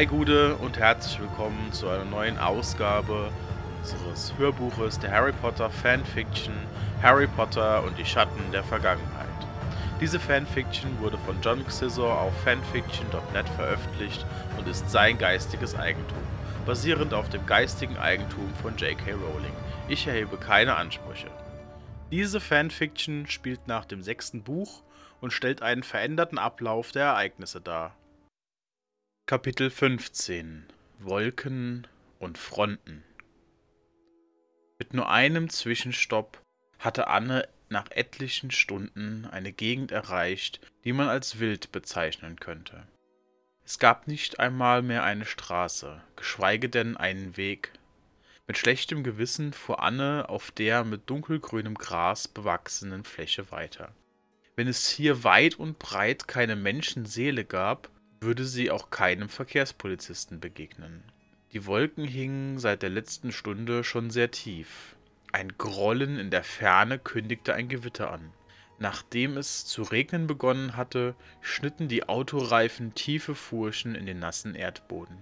Hi Gude und herzlich willkommen zu einer neuen Ausgabe unseres Hörbuches der Harry Potter Fanfiction Harry Potter und die Schatten der Vergangenheit. Diese Fanfiction wurde von John Xizor auf fanfiction.net veröffentlicht und ist sein geistiges Eigentum, basierend auf dem geistigen Eigentum von J.K. Rowling. Ich erhebe keine Ansprüche. Diese Fanfiction spielt nach dem sechsten Buch und stellt einen veränderten Ablauf der Ereignisse dar. Kapitel 15 Wolken und Fronten Mit nur einem Zwischenstopp hatte Anne nach etlichen Stunden eine Gegend erreicht, die man als wild bezeichnen könnte. Es gab nicht einmal mehr eine Straße, geschweige denn einen Weg. Mit schlechtem Gewissen fuhr Anne auf der mit dunkelgrünem Gras bewachsenen Fläche weiter. Wenn es hier weit und breit keine Menschenseele gab, würde sie auch keinem Verkehrspolizisten begegnen. Die Wolken hingen seit der letzten Stunde schon sehr tief. Ein Grollen in der Ferne kündigte ein Gewitter an. Nachdem es zu regnen begonnen hatte, schnitten die Autoreifen tiefe Furchen in den nassen Erdboden.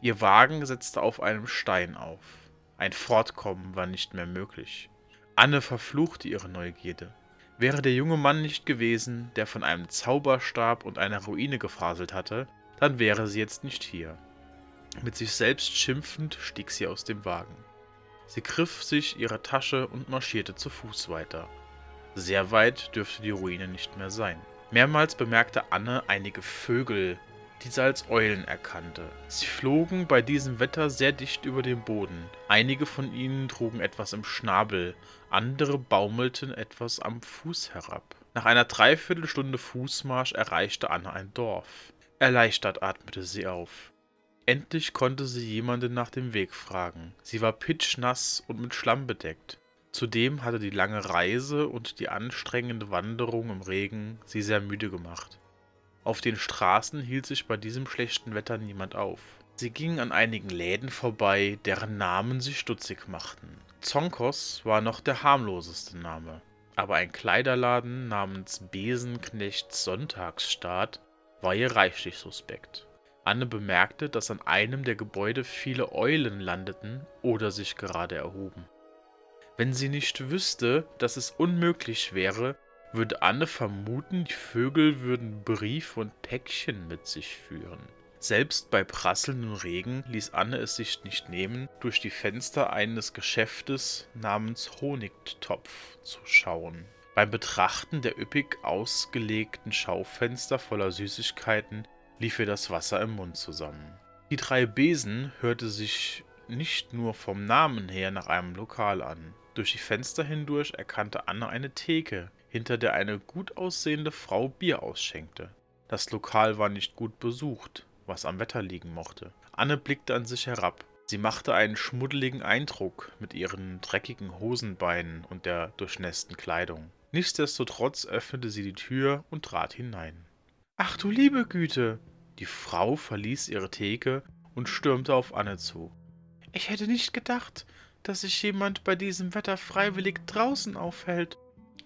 Ihr Wagen setzte auf einem Stein auf. Ein Fortkommen war nicht mehr möglich. Anne verfluchte ihre Neugierde. Wäre der junge Mann nicht gewesen, der von einem Zauberstab und einer Ruine gefaselt hatte, dann wäre sie jetzt nicht hier. Mit sich selbst schimpfend stieg sie aus dem Wagen. Sie griff sich ihre Tasche und marschierte zu Fuß weiter. Sehr weit dürfte die Ruine nicht mehr sein. Mehrmals bemerkte Anne einige Vögel, die sie als Eulen erkannte. Sie flogen bei diesem Wetter sehr dicht über dem Boden. Einige von ihnen trugen etwas im Schnabel, andere baumelten etwas am Fuß herab. Nach einer Dreiviertelstunde Fußmarsch erreichte Anne ein Dorf. Erleichtert atmete sie auf. Endlich konnte sie jemanden nach dem Weg fragen. Sie war pitschnass und mit Schlamm bedeckt. Zudem hatte die lange Reise und die anstrengende Wanderung im Regen sie sehr müde gemacht. Auf den Straßen hielt sich bei diesem schlechten Wetter niemand auf. Sie gingen an einigen Läden vorbei, deren Namen sie stutzig machten. Zonkos war noch der harmloseste Name, aber ein Kleiderladen namens Besenknechts Sonntagsstaat war ihr reichlich suspekt. Anne bemerkte, dass an einem der Gebäude viele Eulen landeten oder sich gerade erhoben. Wenn sie nicht wüsste, dass es unmöglich wäre, würde Anne vermuten, die Vögel würden Brief und Päckchen mit sich führen. Selbst bei prasselndem Regen ließ Anne es sich nicht nehmen, durch die Fenster eines Geschäftes namens Honigtopf zu schauen. Beim Betrachten der üppig ausgelegten Schaufenster voller Süßigkeiten lief ihr das Wasser im Mund zusammen. Die drei Besen hörte sich nicht nur vom Namen her nach einem Lokal an. Durch die Fenster hindurch erkannte Anne eine Theke, hinter der eine gut aussehende Frau Bier ausschenkte. Das Lokal war nicht gut besucht, was am Wetter liegen mochte. Anne blickte an sich herab. Sie machte einen schmuddeligen Eindruck mit ihren dreckigen Hosenbeinen und der durchnässten Kleidung. Nichtsdestotrotz öffnete sie die Tür und trat hinein. Ach du liebe Güte! Die Frau verließ ihre Theke und stürmte auf Anne zu. Ich hätte nicht gedacht, dass sich jemand bei diesem Wetter freiwillig draußen aufhält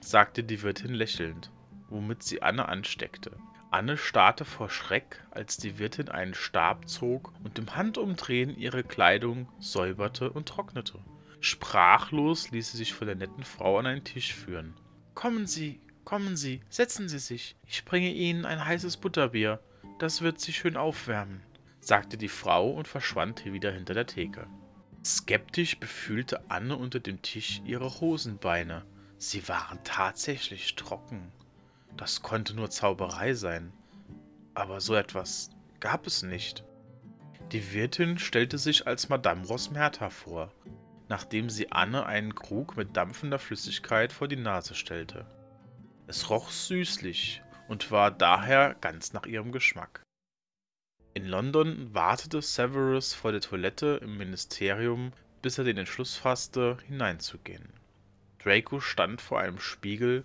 sagte die Wirtin lächelnd, womit sie Anne ansteckte. Anne starrte vor Schreck, als die Wirtin einen Stab zog und im Handumdrehen ihre Kleidung säuberte und trocknete. Sprachlos ließ sie sich von der netten Frau an einen Tisch führen. Kommen Sie, kommen Sie, setzen Sie sich. Ich bringe Ihnen ein heißes Butterbier. Das wird Sie schön aufwärmen, sagte die Frau und verschwand wieder hinter der Theke. Skeptisch befühlte Anne unter dem Tisch ihre Hosenbeine Sie waren tatsächlich trocken. Das konnte nur Zauberei sein. Aber so etwas gab es nicht. Die Wirtin stellte sich als Madame Rosmerta vor, nachdem sie Anne einen Krug mit dampfender Flüssigkeit vor die Nase stellte. Es roch süßlich und war daher ganz nach ihrem Geschmack. In London wartete Severus vor der Toilette im Ministerium, bis er den Entschluss fasste, hineinzugehen. Draco stand vor einem Spiegel,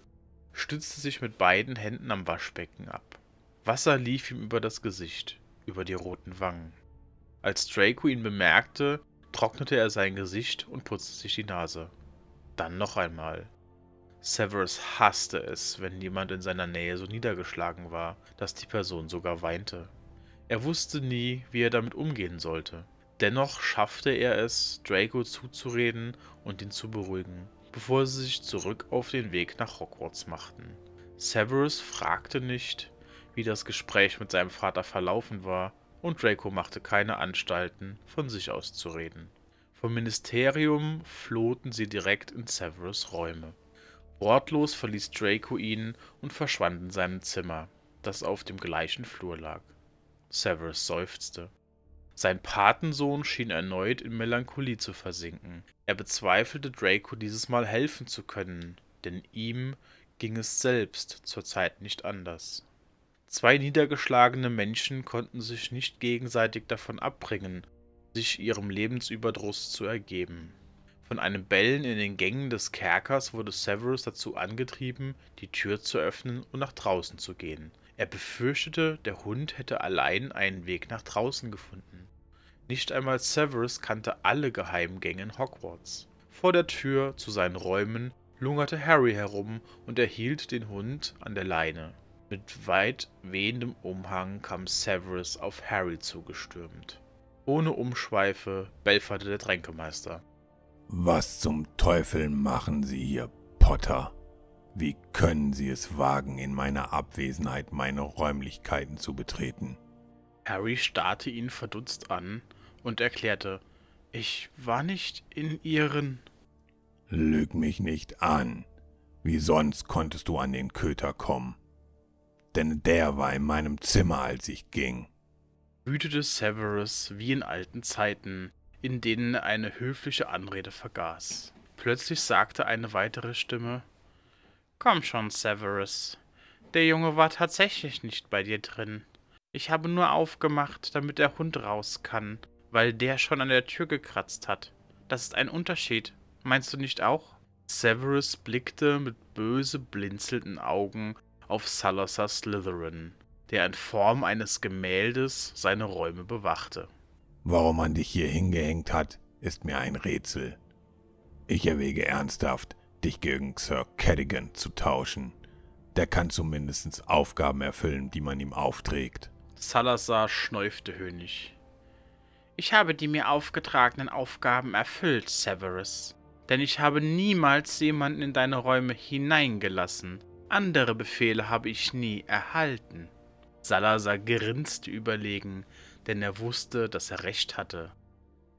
stützte sich mit beiden Händen am Waschbecken ab. Wasser lief ihm über das Gesicht, über die roten Wangen. Als Draco ihn bemerkte, trocknete er sein Gesicht und putzte sich die Nase. Dann noch einmal. Severus hasste es, wenn jemand in seiner Nähe so niedergeschlagen war, dass die Person sogar weinte. Er wusste nie, wie er damit umgehen sollte. Dennoch schaffte er es, Draco zuzureden und ihn zu beruhigen, bevor sie sich zurück auf den Weg nach Hogwarts machten. Severus fragte nicht, wie das Gespräch mit seinem Vater verlaufen war, und Draco machte keine Anstalten, von sich aus zu reden. Vom Ministerium flohten sie direkt in Severus Räume. Wortlos verließ Draco ihn und verschwand in seinem Zimmer, das auf dem gleichen Flur lag. Severus seufzte. Sein Patensohn schien erneut in Melancholie zu versinken. Er bezweifelte Draco dieses Mal helfen zu können, denn ihm ging es selbst zur Zeit nicht anders. Zwei niedergeschlagene Menschen konnten sich nicht gegenseitig davon abbringen, sich ihrem Lebensüberdruss zu ergeben. Von einem Bellen in den Gängen des Kerkers wurde Severus dazu angetrieben, die Tür zu öffnen und nach draußen zu gehen. Er befürchtete, der Hund hätte allein einen Weg nach draußen gefunden. Nicht einmal Severus kannte alle Geheimgänge in Hogwarts. Vor der Tür zu seinen Räumen lungerte Harry herum und er hielt den Hund an der Leine. Mit weit wehendem Umhang kam Severus auf Harry zugestürmt. Ohne Umschweife belferte der Tränkemeister. Was zum Teufel machen Sie hier, Potter? Wie können Sie es wagen, in meiner Abwesenheit meine Räumlichkeiten zu betreten? Harry starrte ihn verdutzt an und erklärte, ich war nicht in Ihren. Lüg mich nicht an. Wie sonst konntest du an den Köter kommen? denn der war in meinem Zimmer, als ich ging. Wütete Severus wie in alten Zeiten, in denen er eine höfliche Anrede vergaß. Plötzlich sagte eine weitere Stimme Komm schon, Severus. Der Junge war tatsächlich nicht bei dir drin. Ich habe nur aufgemacht, damit der Hund raus kann, weil der schon an der Tür gekratzt hat. Das ist ein Unterschied. Meinst du nicht auch? Severus blickte mit böse blinzelnden Augen auf Salazar Slytherin, der in Form eines Gemäldes seine Räume bewachte. Warum man dich hier hingehängt hat, ist mir ein Rätsel. Ich erwäge ernsthaft, dich gegen Sir Cadogan zu tauschen. Der kann zumindest Aufgaben erfüllen, die man ihm aufträgt. Salazar schneufte höhnisch. Ich habe die mir aufgetragenen Aufgaben erfüllt, Severus, denn ich habe niemals jemanden in deine Räume hineingelassen, andere Befehle habe ich nie erhalten. Salazar grinste überlegen, denn er wusste, dass er recht hatte.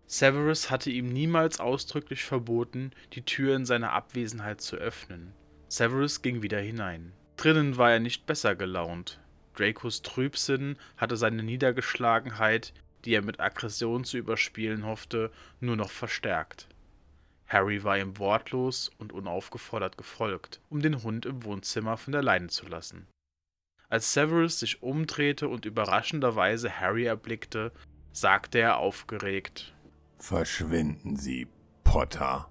Severus hatte ihm niemals ausdrücklich verboten, die Tür in seiner Abwesenheit zu öffnen. Severus ging wieder hinein. Drinnen war er nicht besser gelaunt. Dracos Trübsinn hatte seine Niedergeschlagenheit, die er mit Aggression zu überspielen hoffte, nur noch verstärkt. Harry war ihm wortlos und unaufgefordert gefolgt, um den Hund im Wohnzimmer von der Leine zu lassen. Als Severus sich umdrehte und überraschenderweise Harry erblickte, sagte er aufgeregt Verschwinden Sie, Potter.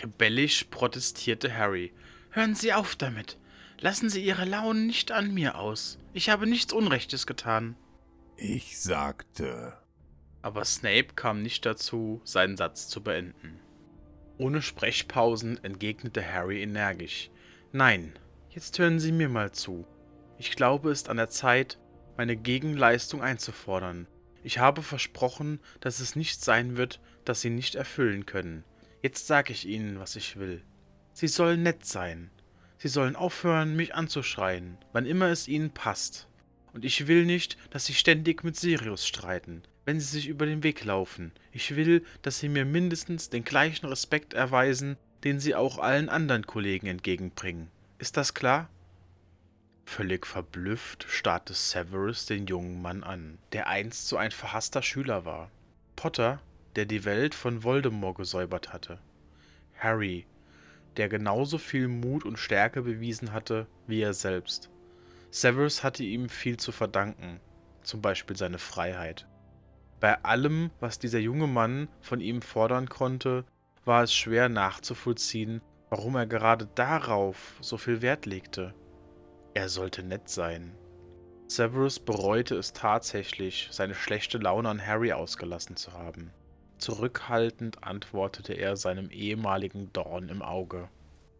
Rebellisch protestierte Harry. Hören Sie auf damit. Lassen Sie Ihre Launen nicht an mir aus. Ich habe nichts Unrechtes getan. Ich sagte. Aber Snape kam nicht dazu, seinen Satz zu beenden. Ohne Sprechpausen entgegnete Harry energisch. Nein, jetzt hören Sie mir mal zu. Ich glaube, es ist an der Zeit, meine Gegenleistung einzufordern. Ich habe versprochen, dass es nicht sein wird, das Sie nicht erfüllen können. Jetzt sage ich Ihnen, was ich will. Sie sollen nett sein. Sie sollen aufhören, mich anzuschreien, wann immer es Ihnen passt. Und ich will nicht, dass Sie ständig mit Sirius streiten wenn sie sich über den Weg laufen. Ich will, dass sie mir mindestens den gleichen Respekt erweisen, den sie auch allen anderen Kollegen entgegenbringen. Ist das klar? Völlig verblüfft starrte Severus den jungen Mann an, der einst so ein verhasster Schüler war. Potter, der die Welt von Voldemort gesäubert hatte. Harry, der genauso viel Mut und Stärke bewiesen hatte wie er selbst. Severus hatte ihm viel zu verdanken, zum Beispiel seine Freiheit. Bei allem, was dieser junge Mann von ihm fordern konnte, war es schwer nachzuvollziehen, warum er gerade darauf so viel Wert legte. Er sollte nett sein. Severus bereute es tatsächlich, seine schlechte Laune an Harry ausgelassen zu haben. Zurückhaltend antwortete er seinem ehemaligen Dorn im Auge.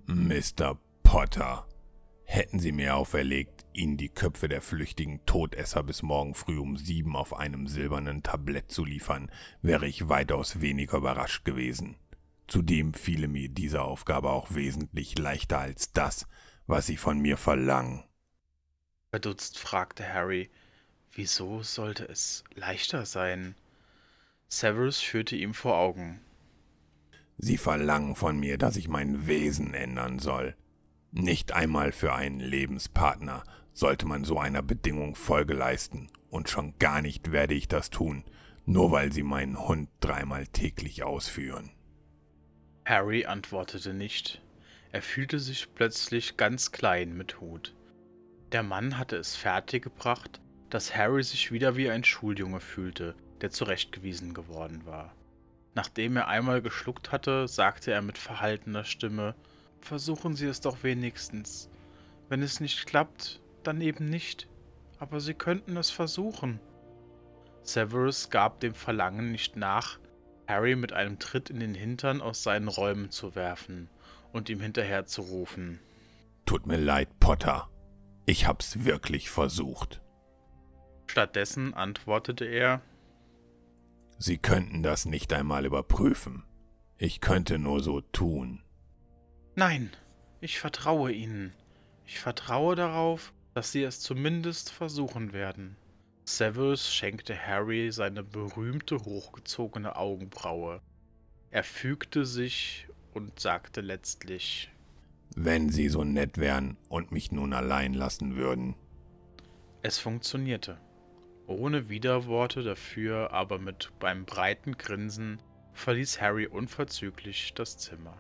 Mr. Potter, hätten Sie mir auferlegt, Ihnen die Köpfe der flüchtigen Todesser bis morgen früh um sieben auf einem silbernen Tablett zu liefern, wäre ich weitaus weniger überrascht gewesen. Zudem fiele mir diese Aufgabe auch wesentlich leichter als das, was Sie von mir verlangen. Verdutzt fragte Harry, wieso sollte es leichter sein? Severus führte ihm vor Augen. Sie verlangen von mir, dass ich mein Wesen ändern soll. Nicht einmal für einen Lebenspartner sollte man so einer Bedingung Folge leisten, und schon gar nicht werde ich das tun, nur weil Sie meinen Hund dreimal täglich ausführen. Harry antwortete nicht. Er fühlte sich plötzlich ganz klein mit Hut. Der Mann hatte es fertiggebracht, dass Harry sich wieder wie ein Schuljunge fühlte, der zurechtgewiesen geworden war. Nachdem er einmal geschluckt hatte, sagte er mit verhaltener Stimme Versuchen Sie es doch wenigstens. Wenn es nicht klappt, dann eben nicht. Aber Sie könnten es versuchen. Severus gab dem Verlangen nicht nach, Harry mit einem Tritt in den Hintern aus seinen Räumen zu werfen und ihm hinterher zu rufen. Tut mir leid, Potter. Ich hab's wirklich versucht. Stattdessen antwortete er Sie könnten das nicht einmal überprüfen. Ich könnte nur so tun. Nein, ich vertraue Ihnen. Ich vertraue darauf, dass Sie es zumindest versuchen werden. Severus schenkte Harry seine berühmte hochgezogene Augenbraue. Er fügte sich und sagte letztlich Wenn Sie so nett wären und mich nun allein lassen würden. Es funktionierte. Ohne Widerworte dafür, aber mit beim breiten Grinsen verließ Harry unverzüglich das Zimmer.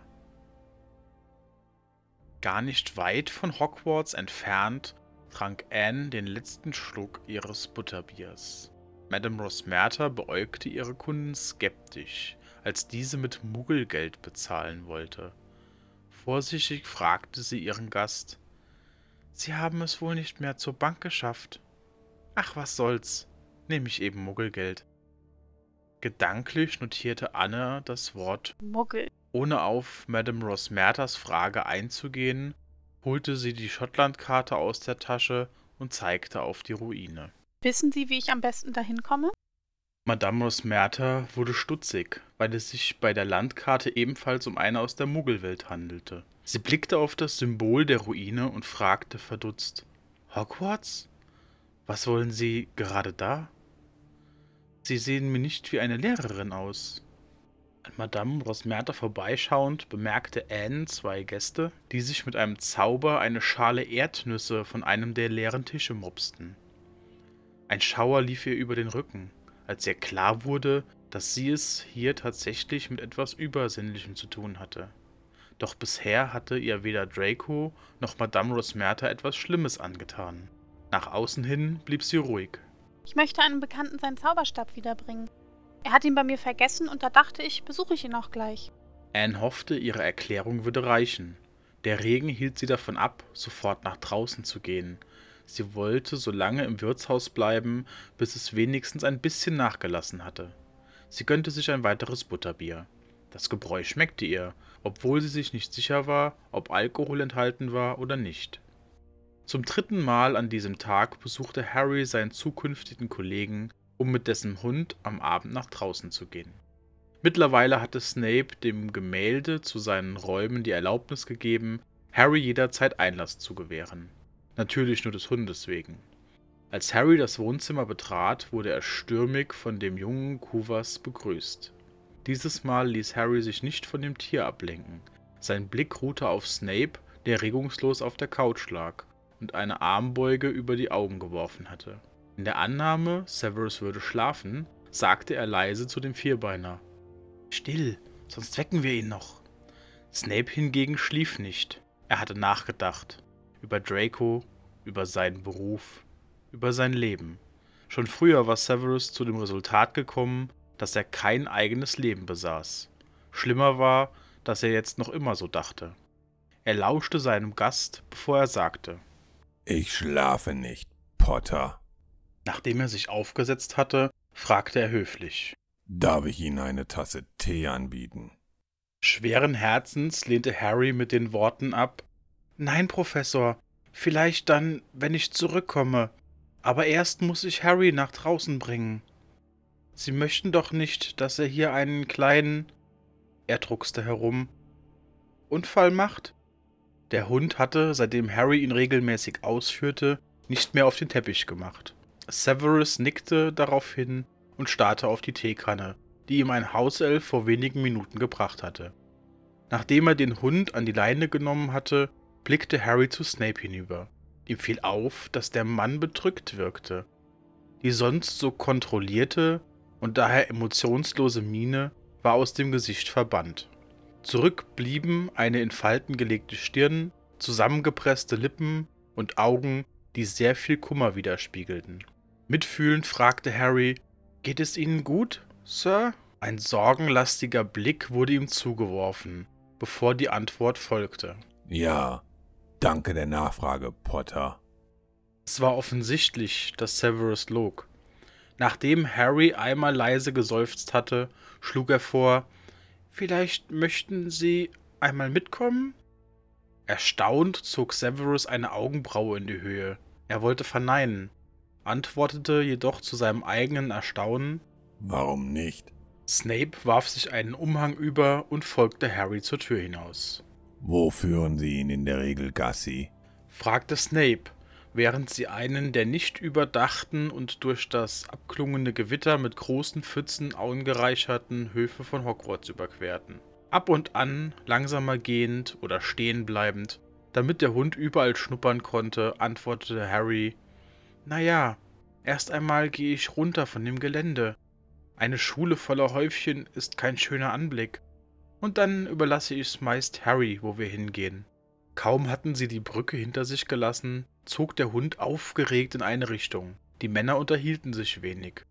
Gar nicht weit von Hogwarts entfernt trank Anne den letzten Schluck ihres Butterbiers. Madame Rosmerta beäugte ihre Kunden skeptisch, als diese mit Muggelgeld bezahlen wollte. Vorsichtig fragte sie ihren Gast, Sie haben es wohl nicht mehr zur Bank geschafft. Ach, was soll's, nehme ich eben Muggelgeld. Gedanklich notierte Anne das Wort Muggel. Ohne auf Madame Rosmertas Frage einzugehen, holte sie die Schottlandkarte aus der Tasche und zeigte auf die Ruine. Wissen Sie, wie ich am besten dahin komme? Madame Rosmerta wurde stutzig, weil es sich bei der Landkarte ebenfalls um eine aus der Muggelwelt handelte. Sie blickte auf das Symbol der Ruine und fragte verdutzt: Hogwarts? Was wollen Sie gerade da? Sie sehen mir nicht wie eine Lehrerin aus. An Madame Rosmerta vorbeischauend bemerkte Anne zwei Gäste, die sich mit einem Zauber eine Schale Erdnüsse von einem der leeren Tische mopsten. Ein Schauer lief ihr über den Rücken, als ihr klar wurde, dass sie es hier tatsächlich mit etwas Übersinnlichem zu tun hatte. Doch bisher hatte ihr weder Draco noch Madame Rosmerta etwas Schlimmes angetan. Nach außen hin blieb sie ruhig. Ich möchte einem Bekannten seinen Zauberstab wiederbringen. Er hat ihn bei mir vergessen und da dachte ich, besuche ich ihn auch gleich. Anne hoffte, ihre Erklärung würde reichen. Der Regen hielt sie davon ab, sofort nach draußen zu gehen. Sie wollte so lange im Wirtshaus bleiben, bis es wenigstens ein bisschen nachgelassen hatte. Sie gönnte sich ein weiteres Butterbier. Das Gebräu schmeckte ihr, obwohl sie sich nicht sicher war, ob Alkohol enthalten war oder nicht. Zum dritten Mal an diesem Tag besuchte Harry seinen zukünftigen Kollegen um mit dessen Hund am Abend nach draußen zu gehen. Mittlerweile hatte Snape dem Gemälde zu seinen Räumen die Erlaubnis gegeben, Harry jederzeit Einlass zu gewähren. Natürlich nur des Hundes wegen. Als Harry das Wohnzimmer betrat, wurde er stürmig von dem jungen Kuvas begrüßt. Dieses Mal ließ Harry sich nicht von dem Tier ablenken. Sein Blick ruhte auf Snape, der regungslos auf der Couch lag und eine Armbeuge über die Augen geworfen hatte. In der Annahme, Severus würde schlafen, sagte er leise zu dem Vierbeiner. Still, sonst wecken wir ihn noch. Snape hingegen schlief nicht. Er hatte nachgedacht. Über Draco, über seinen Beruf, über sein Leben. Schon früher war Severus zu dem Resultat gekommen, dass er kein eigenes Leben besaß. Schlimmer war, dass er jetzt noch immer so dachte. Er lauschte seinem Gast, bevor er sagte: Ich schlafe nicht, Potter. Nachdem er sich aufgesetzt hatte, fragte er höflich. Darf ich Ihnen eine Tasse Tee anbieten? Schweren Herzens lehnte Harry mit den Worten ab Nein, Professor, Vielleicht dann, wenn ich zurückkomme. Aber erst muss ich Harry nach draußen bringen. Sie möchten doch nicht, dass er hier einen kleinen, er druckste herum, Unfall macht? Der Hund hatte, seitdem Harry ihn regelmäßig ausführte, nicht mehr auf den Teppich gemacht. Severus nickte daraufhin und starrte auf die Teekanne, die ihm ein Hauself vor wenigen Minuten gebracht hatte. Nachdem er den Hund an die Leine genommen hatte, blickte Harry zu Snape hinüber. Ihm fiel auf, dass der Mann bedrückt wirkte. Die sonst so kontrollierte und daher emotionslose Miene war aus dem Gesicht verbannt. Zurück blieben eine in Falten gelegte Stirn, zusammengepresste Lippen und Augen, die sehr viel Kummer widerspiegelten. Mitfühlend fragte Harry, Geht es Ihnen gut, Sir? Ein sorgenlastiger Blick wurde ihm zugeworfen, bevor die Antwort folgte. Ja, danke der Nachfrage, Potter. Es war offensichtlich, dass Severus log. Nachdem Harry einmal leise geseufzt hatte, schlug er vor, Vielleicht möchten Sie einmal mitkommen? Erstaunt zog Severus eine Augenbraue in die Höhe. Er wollte verneinen, antwortete jedoch zu seinem eigenen Erstaunen Warum nicht? Snape warf sich einen Umhang über und folgte Harry zur Tür hinaus. Wo führen Sie ihn in der Regel Gassi? fragte Snape, während sie einen der nicht überdachten und durch das abklungende Gewitter mit großen Pfützen angereicherten Höfe von Hogwarts überquerten. Ab und an, langsamer gehend oder stehen bleibend, damit der Hund überall schnuppern konnte, antwortete Harry, Naja, erst einmal gehe ich runter von dem Gelände. Eine Schule voller Häufchen ist kein schöner Anblick. Und dann überlasse ich es meist Harry, wo wir hingehen. Kaum hatten sie die Brücke hinter sich gelassen, zog der Hund aufgeregt in eine Richtung. Die Männer unterhielten sich wenig.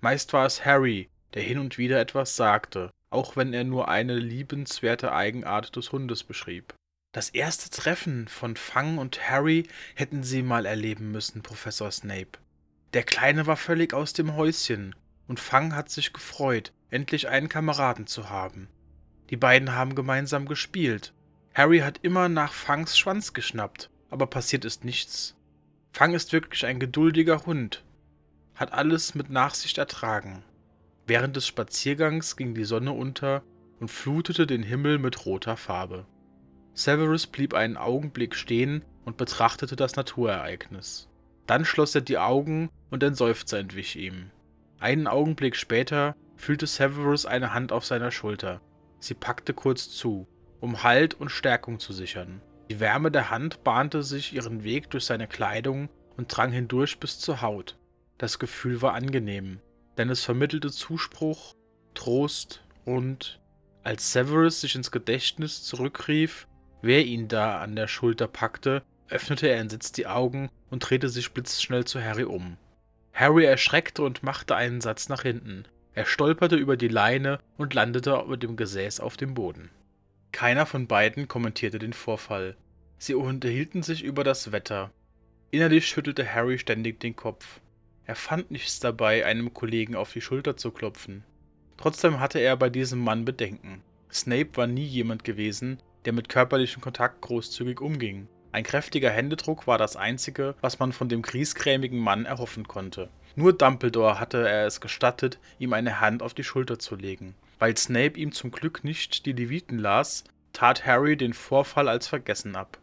Meist war es Harry, der hin und wieder etwas sagte, auch wenn er nur eine liebenswerte Eigenart des Hundes beschrieb. Das erste Treffen von Fang und Harry hätten Sie mal erleben müssen, Professor Snape. Der Kleine war völlig aus dem Häuschen, und Fang hat sich gefreut, endlich einen Kameraden zu haben. Die beiden haben gemeinsam gespielt. Harry hat immer nach Fangs Schwanz geschnappt, aber passiert ist nichts. Fang ist wirklich ein geduldiger Hund, hat alles mit Nachsicht ertragen. Während des Spaziergangs ging die Sonne unter und flutete den Himmel mit roter Farbe. Severus blieb einen Augenblick stehen und betrachtete das Naturereignis. Dann schloss er die Augen und ein Seufzer entwich ihm. Einen Augenblick später fühlte Severus eine Hand auf seiner Schulter. Sie packte kurz zu, um Halt und Stärkung zu sichern. Die Wärme der Hand bahnte sich ihren Weg durch seine Kleidung und drang hindurch bis zur Haut. Das Gefühl war angenehm, denn es vermittelte Zuspruch, Trost und, als Severus sich ins Gedächtnis zurückrief, wer ihn da an der Schulter packte, öffnete er entsetzt die Augen und drehte sich blitzschnell zu Harry um. Harry erschreckte und machte einen Satz nach hinten. Er stolperte über die Leine und landete mit dem Gesäß auf dem Boden. Keiner von beiden kommentierte den Vorfall. Sie unterhielten sich über das Wetter. Innerlich schüttelte Harry ständig den Kopf. Er fand nichts dabei, einem Kollegen auf die Schulter zu klopfen. Trotzdem hatte er bei diesem Mann Bedenken. Snape war nie jemand gewesen, der mit körperlichem Kontakt großzügig umging. Ein kräftiger Händedruck war das Einzige, was man von dem griesgrämigen Mann erhoffen konnte. Nur Dumbledore hatte er es gestattet, ihm eine Hand auf die Schulter zu legen. Weil Snape ihm zum Glück nicht die Leviten las, tat Harry den Vorfall als vergessen ab.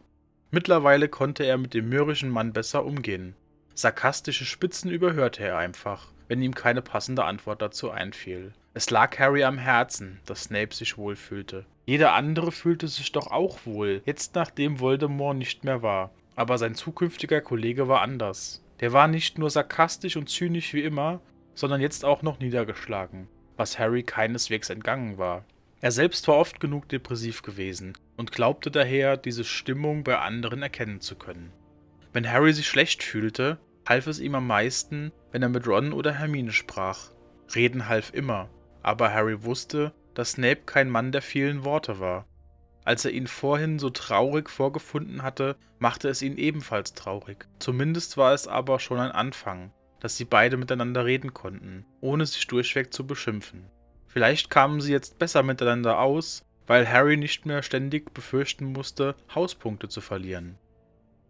Mittlerweile konnte er mit dem mürrischen Mann besser umgehen. Sarkastische Spitzen überhörte er einfach, wenn ihm keine passende Antwort dazu einfiel. Es lag Harry am Herzen, dass Snape sich wohlfühlte. Jeder andere fühlte sich doch auch wohl, jetzt nachdem Voldemort nicht mehr war. Aber sein zukünftiger Kollege war anders. Der war nicht nur sarkastisch und zynisch wie immer, sondern jetzt auch noch niedergeschlagen was Harry keineswegs entgangen war. Er selbst war oft genug depressiv gewesen und glaubte daher, diese Stimmung bei anderen erkennen zu können. Wenn Harry sich schlecht fühlte, half es ihm am meisten, wenn er mit Ron oder Hermine sprach. Reden half immer, aber Harry wusste, dass Snape kein Mann der vielen Worte war. Als er ihn vorhin so traurig vorgefunden hatte, machte es ihn ebenfalls traurig. Zumindest war es aber schon ein Anfang, dass sie beide miteinander reden konnten, ohne sich durchweg zu beschimpfen. Vielleicht kamen sie jetzt besser miteinander aus, weil Harry nicht mehr ständig befürchten musste, Hauspunkte zu verlieren.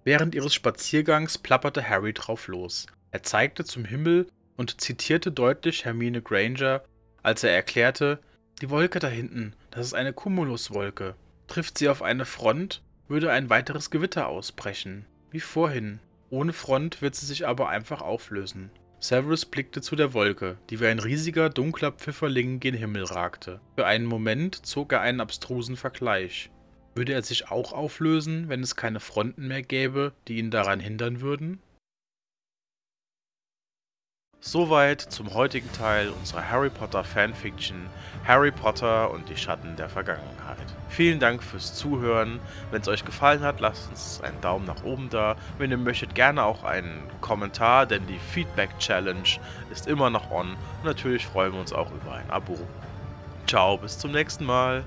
Während ihres Spaziergangs plapperte Harry drauf los. Er zeigte zum Himmel und zitierte deutlich Hermine Granger, als er erklärte, die Wolke da hinten, das ist eine Cumuluswolke. Trifft sie auf eine Front, würde ein weiteres Gewitter ausbrechen. Wie vorhin. Ohne Front wird sie sich aber einfach auflösen. Severus blickte zu der Wolke, die wie ein riesiger, dunkler Pfifferling gen Himmel ragte. Für einen Moment zog er einen abstrusen Vergleich. Würde er sich auch auflösen, wenn es keine Fronten mehr gäbe, die ihn daran hindern würden? Soweit zum heutigen Teil unserer Harry Potter Fanfiction Harry Potter und die Schatten der Vergangenheit. Vielen Dank fürs Zuhören. Wenn es euch gefallen hat, lasst uns einen Daumen nach oben da. Wenn ihr möchtet, gerne auch einen Kommentar, denn die Feedback Challenge ist immer noch on. Und natürlich freuen wir uns auch über ein Abo. Ciao, bis zum nächsten Mal.